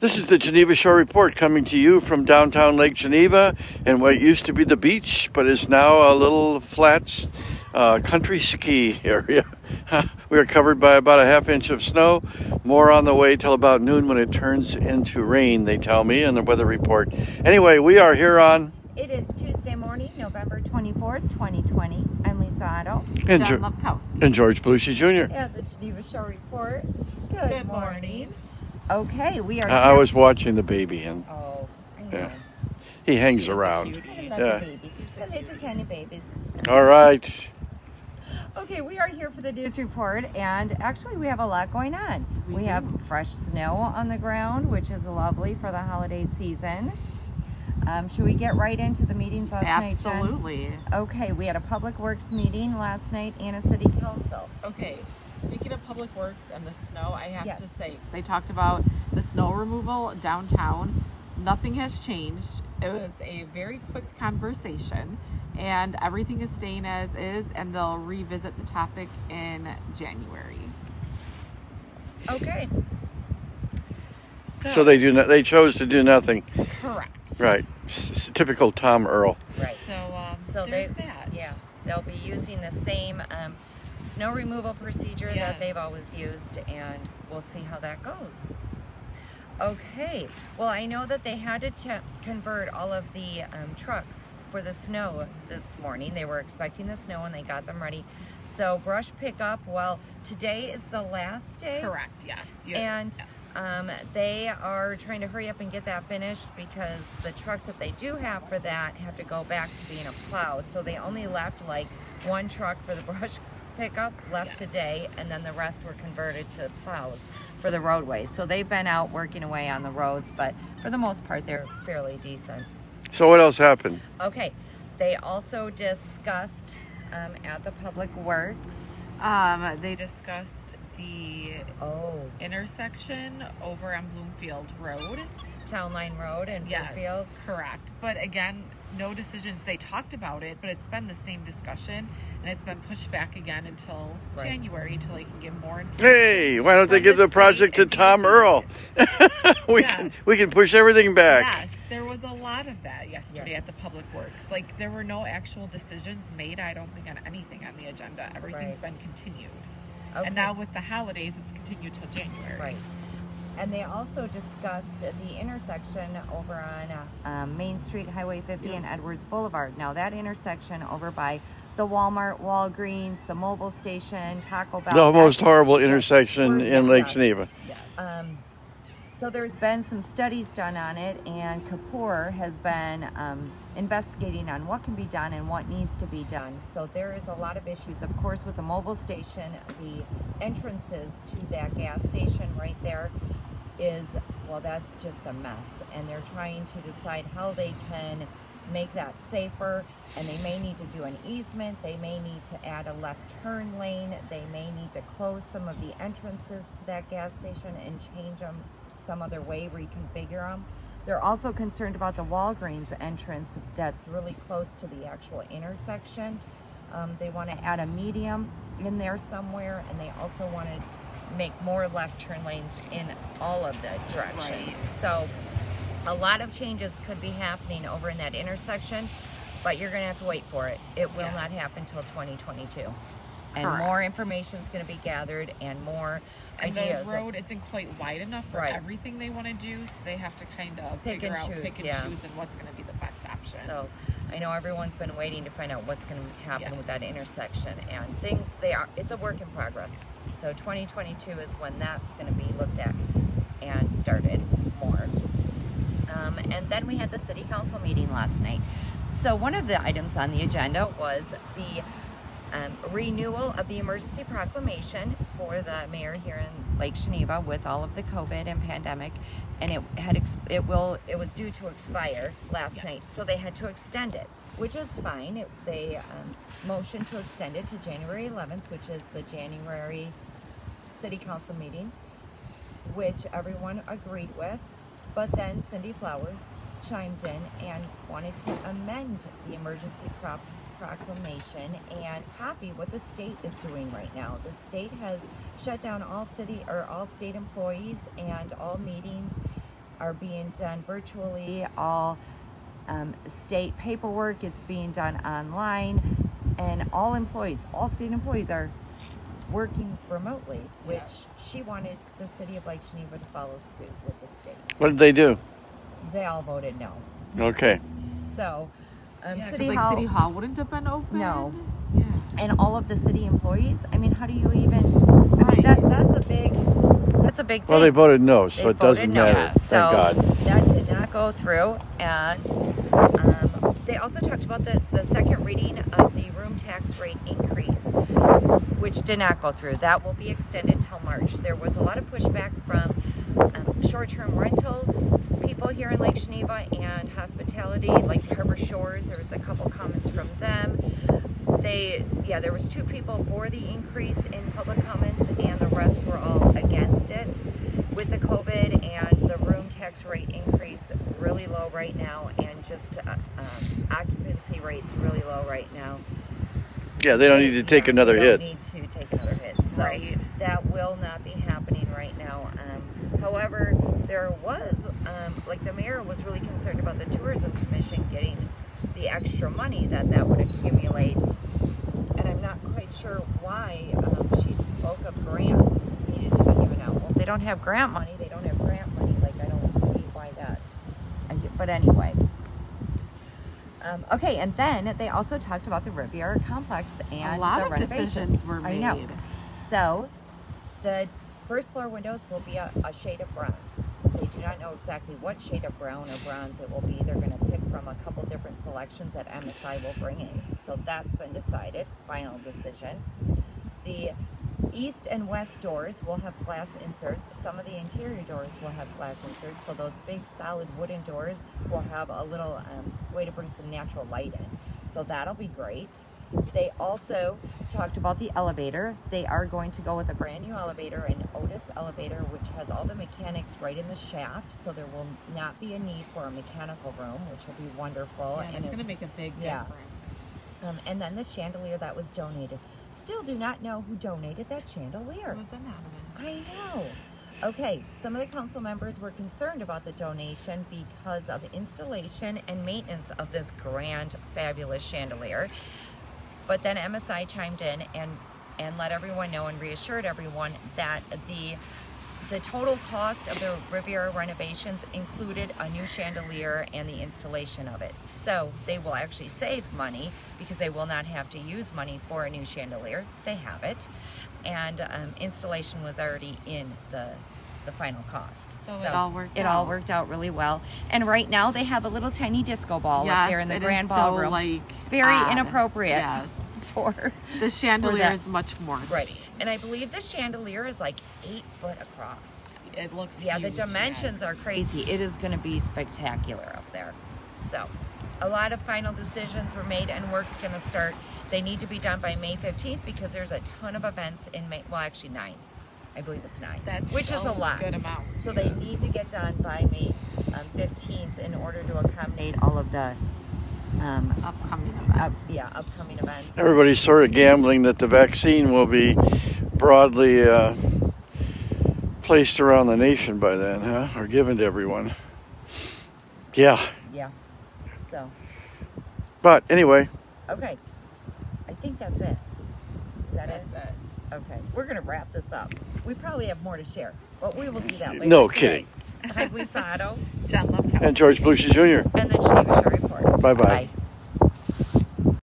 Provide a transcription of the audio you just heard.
This is the Geneva Shore Report coming to you from downtown Lake Geneva and what used to be the beach, but is now a little flat uh, country ski area. we are covered by about a half inch of snow. More on the way till about noon when it turns into rain, they tell me in the weather report. Anyway, we are here on. It is Tuesday morning, November 24th, 2020. I'm Lisa Otto. And, John Ge- and George Belushi Jr. Yeah, the Geneva Shore Report. Good, Good morning. Okay, we are. I, I was watching the baby and Oh, Yeah. he hangs around. cutie. Yeah. the babies. The little tiny babies. All right. Okay, we are here for the news report, and actually, we have a lot going on. We, have fresh snow on the ground, which is lovely for the holiday season. Um, should we get right into the meetings last night? Absolutely. Okay, we had a public works meeting last night and a city council. Okay. Speaking of public works and the snow, I have Yes. to say, 'cause they talked about the snow removal downtown. Nothing has changed. It was a very quick conversation, and everything is staying as is, and they'll revisit the topic in January. Okay. So they do. No, they chose to do nothing. correct. Right. S- s- typical Tom Earl. Right. So um, So they, that. yeah, they'll be using the same um, snow removal procedure Yes. that they've always used, and we'll see how that goes. Okay. Well, I know that they had to convert all of the um, trucks for the snow this morning. They were expecting the snow, and they got them ready. So brush pickup. Well, today is the last day. Correct. Yes. And yes. um, they are trying to hurry up and get that finished because the trucks that they do have for that have to go back to being a plow. So they only left like one truck for the brush pickup left Yes. today, and then the rest were converted to plows for the roadways. So they've been out working away on the roads, but for the most part, they're fairly decent. So what else happened? Okay. They also discussed um, at the Public Works. Um, they discussed the Oh, intersection over on Bloomfield Road. Town Line Road and Yes, Bloomfield. correct. But again, no decisions. They talked about it, but it's been the same discussion, and it's been pushed back again until Right. January until they can get more information. Hey, why don't they give the state project to Tom Earl? we can we can push everything back. Yes, there was a lot of that yesterday Yes. at the Public Works. Like there were no actual decisions made. I don't think on anything on the agenda. Everything's Right. been continued, Okay. and now with the holidays, it's continued till January. Right. And they also discussed the intersection over on uh, um, Main Street, Highway 50, and Edwards Boulevard. Now, that intersection over by the Walmart, Walgreens, the Mobil station, Taco Bell. The most horrible intersection in Lake. Geneva. Yes. Um, so there's been some studies done on it, and Kapur has been um, investigating on what can be done and what needs to be done. So there is a lot of issues, of course, with the Mobil station. The entrances to that gas station right there is well, that's just a mess, and they're trying to decide how they can make that safer. And they may need to do an easement. They may need to add a left turn lane. They may need to close some of the entrances to that gas station and change them some other way, reconfigure them. They're also concerned about the Walgreens entrance that's really close to the actual intersection. Um, they want to add a medium in there somewhere, and they also want to make more left turn lanes in all of the directions. Right. So, a lot of changes could be happening over in that intersection, but you're going to have to wait for it. It will not happen until 2022. And more information is going to be gathered and more And ideas. the road isn't quite wide enough for Right. everything they want to do, so they have to kind of Pick figure and out, choose, pick and yeah. choose, and what's going to be the best option. So I know everyone's been waiting to find out what's going to happen with that intersection and things they are it's a work in progress. So 2022 is when that's going to be looked at and started more. Um, and then we had the city council meeting last night. So one of the items on the agenda was the um, renewal of the emergency proclamation for the mayor here in Lake Geneva with all of the COVID and pandemic, and it had ex- it will it was due to expire last Yes. night, so they had to extend it, which is fine. It, they um, motioned to extend it to January 11th, which is the January city council meeting, which everyone agreed with. But then Cindy Flower chimed in and wanted to amend the emergency prop proclamation and copy what the state is doing right now. The state has shut down all city or all state employees and all meetings are being done virtually. All um, state paperwork is being done online, and all employees, all state employees, are working remotely, which she wanted the city of Lake Geneva to follow suit with the state. What did they do? They all voted no. Okay. So, um, Yeah, 'cause, city like hall City Hall wouldn't have been open. No. Yeah. and all of the city employees. I mean, how do you even? I mean, that that's a big that's a big thing. Well, they voted no, so They it doesn't no. matter. So Thank God. that did not go through. And um, they also talked about the, the second reading of the room tax rate increase, which did not go through. That will be extended till March. There was a lot of pushback from um, short term rental people here in Lake Geneva and hospitality, like Harbor Shores. There was a couple comments from them. They, yeah, there was two people for the increase in public comments, and the rest were all against it. With the COVID and the room tax rate increase really low right now, and just uh, um, occupancy rates really low right now. Yeah, they don't need to take Yeah, another they hit. Don't need to take another hit. So Right. that will not be happening right now. Um, however, there was um, like the mayor was really concerned about the tourism commission getting the extra money that that would accumulate, and I'm not quite sure why um, she spoke of grants needed to be given out. Well, if they don't have grant money, they don't have grant money. Like I don't see why that's. But anyway. Um, okay, and then they also talked about the Riviera complex and a lot the of decisions were I made. know. So, the first floor windows will be a, a shade of bronze. They do not know exactly what shade of brown or bronze it will be. They're going to pick from a couple different selections that MSI will bring in. So that's been decided. Final decision. The east and west doors will have glass inserts. Some of the interior doors will have glass inserts. So those big solid wooden doors will have a little um, way to bring some natural light in. So that'll be great. They also talked about the elevator. They are going to go with a brand new elevator, an Otis elevator, which has all the mechanics right in the shaft. So there will not be a need for a mechanical room, which will be wonderful. Yeah, and it's it- going to make a big Yeah. difference. um, and then the chandelier that was donated. Still do not know who donated that chandelier. It was anonymous. I know. Okay, some of the council members were concerned about the donation because of installation and maintenance of this grand, fabulous chandelier. But then MSI chimed in and and let everyone know and reassured everyone that the the total cost of the Riviera renovations included a new chandelier and the installation of it. So they will actually save money because they will not have to use money for a new chandelier. They have it. And um, installation was already in the the final cost. So it all worked It all out. worked out really well. And right now they have a little tiny disco ball yes, up there in the it is grand so, ballroom. like Very odd. inappropriate Yes, for the chandelier that. is much more. right. And I believe the chandelier is like eight foot across. It looks. Yeah, the dimensions yes. are crazy. It is going to be spectacular up there. So, a lot of final decisions were made, and work's going to start. They need to be done by May 15th because there's a ton of events in May. Well, actually, nine. I believe it's nine. That's which is a lot. Good amount. So they need to get done by May um, 15th in order to accommodate all of the, um, upcoming event. up, yeah, upcoming events. Everybody's sort of gambling that the vaccine will be broadly uh, placed around the nation by then, huh? Or given to everyone. Yeah. Yeah. So, But anyway, okay. I think that's it. Is that That's it? it. Okay, we're gonna wrap this up. We probably have more to share, but we will do that later. No today. kidding. Hi, Guisado, John Lopkowski. and George Bluchy Jr. and the Geneva Shore Report. Bye-bye. Bye.